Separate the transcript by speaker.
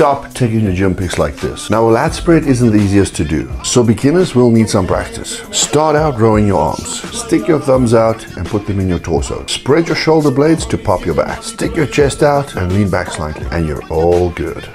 Speaker 1: stop taking your gym pics like this. Now a lat spread isn't the easiest to do, so beginners will need some practice. Start out rowing your arms. Stick your thumbs out and put them in your torso. Spread your shoulder blades to pop your back. Stick your chest out and lean back slightly and you're all good.